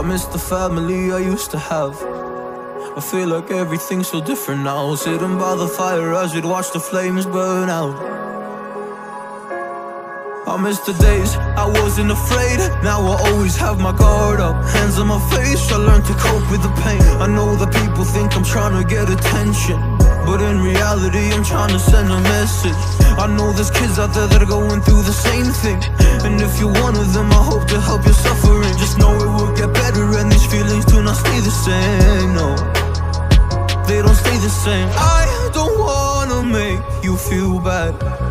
I miss the family I used to have. I feel like everything's so different now. Sitting by the fire as we'd watch the flames burn out. I miss the days I wasn't afraid. Now I always have my guard up. Hands on my face, I learned to cope with the pain. I know that people think I'm trying to get attention. But in reality, I'm trying to send a message. I know there's kids out there that are going through the same thing. And if you're one of them, I hope to help your suffering. Just know it will get better, and these feelings do not stay the same. No, they don't stay the same. I don't wanna make you feel bad.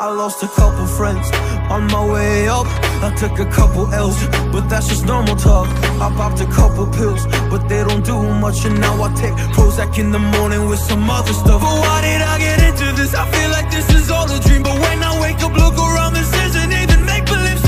I lost a couple friends on my way up. I took a couple L's, but that's just normal talk. I popped a couple pills, but they don't do much. And now I take Prozac in the morning with some other stuff. But why did I get into this? I feel like this is all a dream. But when I wake up, look around, this isn't even make believe.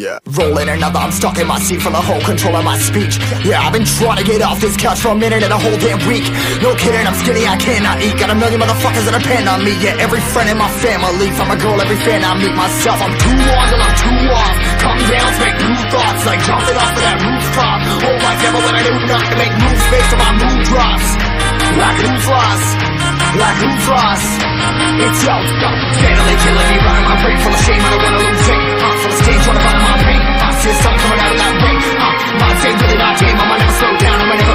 Yeah. Rolling another, I'm stuck in my seat for the whole control of my speech. Yeah, I've been trying to get off this couch for a minute and a whole damn week. No kidding, I'm skinny, I cannot eat. Got a million motherfuckers that depend on me. Yeah, every friend in my family. From a girl, every fan I meet myself. I'm too on till I'm too off. Come down, make new thoughts, like jumping off of that rooftop. Oh my never when I do nothing to make moves based on my mood drops. Like who's lost? Like who's lost? It's yo, yo, steadily killing me, running my brain full of shame. I don't wanna lose weight I'm full of stage, wanna find my pain. I see something coming out of that rain. Uh, my day really not tame. I'ma never slow down. I'ma never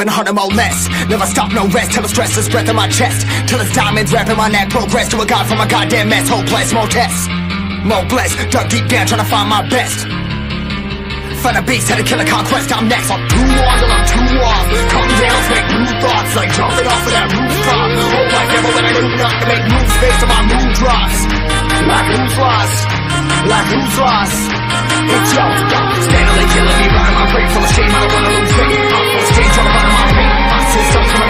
Ripping harder, more less. Never stop, no rest. Till the stress is breath in my chest. Till it's diamonds wrapping my neck. Progress to a god from a goddamn mess. Hopeless, more tests. More blessed. Dug deep down, trying to find my best. Find a beast, had to kill conquest. I'm next. I'm too on till I'm too off. Come down, make new thoughts. Like jumping off of that rooftop. Hope like never when I do not to make moves based on my mood drops. Like who's lost? Like who's lost? It's yo, Stanley killing me, running my brain full of shame. I don't wanna lose faith. I'm full of stage, to run my pain. My system coming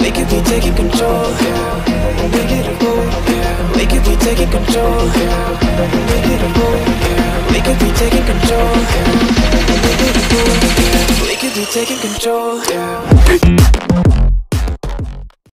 Make it be taking control. Make it a move. We could be taking control. Make it a move. We could be taking control. Make it a move. We could be taking control.